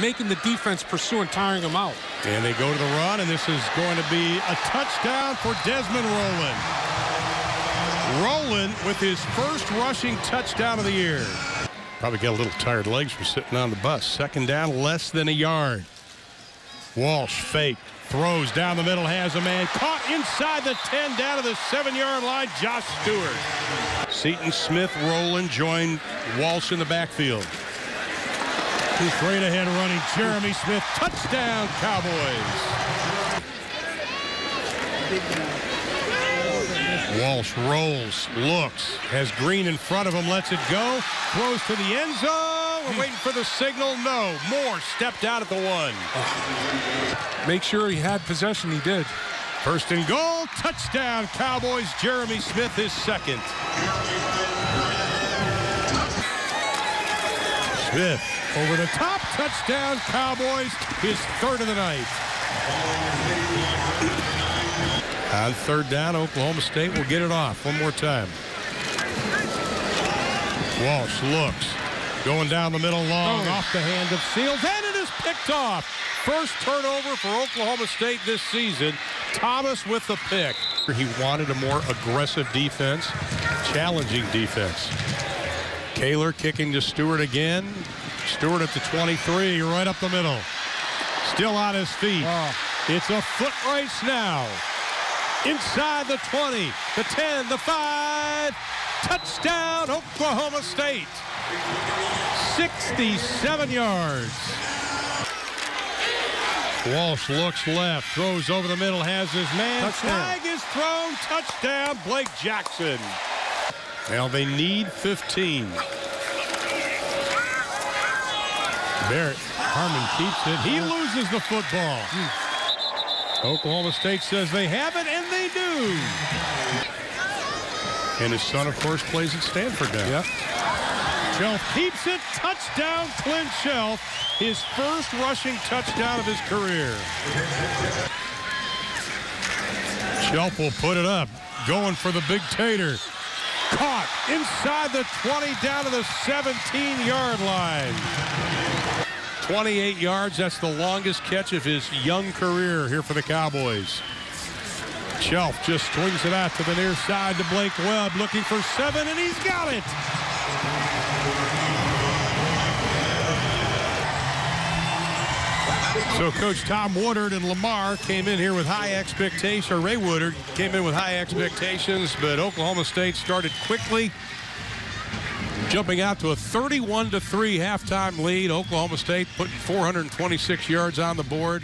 making the defense pursue and tiring them out. And they go to the run, and this is going to be a touchdown for Desmond Roland. Roland with his first rushing touchdown of the year. Probably got a little tired legs from sitting on the bus. Second down, less than a yard. Walsh fake, throws down the middle, has a man caught inside the 10, down to the seven-yard line. Josh Stewart. Seaton Smith, Roland joined Walsh in the backfield. Straight ahead running Jeremy Smith. Touchdown, Cowboys. Walsh rolls, looks, has Green in front of him, lets it go, throws to the end zone. We're waiting for the signal. No, Moore stepped out at the one. Make sure he had possession. He did. First and goal, touchdown, Cowboys. Jeremy Smith is second. Smith over the top, touchdown, Cowboys, his third of the night. On third down, Oklahoma State will get it off one more time. Walsh looks, going down the middle long, Oh. off the hand of Seales, and it is picked off. First turnover for Oklahoma State this season. Thomas with the pick. He wanted a more aggressive defense, challenging defense. Kaler kicking to Stewart again. Stewart at the 23, right up the middle. Still on his feet. Oh. It's a foot race now. Inside the 20, the 10, the 5. Touchdown, Oklahoma State. 67 yards. Walsh looks left, throws over the middle, has his man. Touchdown. Flag is thrown. Touchdown, Blake Jackson. Now they need 15. Barrett Harmon keeps it. He loses the football. Oklahoma State says they have it, and they do. And his son, of course, plays at Stanford now. Yep. Chelf keeps it. Touchdown, Clint Chelf. His first rushing touchdown of his career. Chelf will put it up. Going for the big tater. Caught inside the 20 down to the 17-yard line. 28 yards. That's the longest catch of his young career here for the Cowboys. Chelf just swings it out to the near side to Blake Webb, looking for seven, and he's got it. So Coach Tom Woodard and Lamar came in here with high expectations, or Ray Woodard came in with high expectations, but Oklahoma State started quickly, jumping out to a 31 to 3 halftime lead. Oklahoma State putting 426 yards on the board.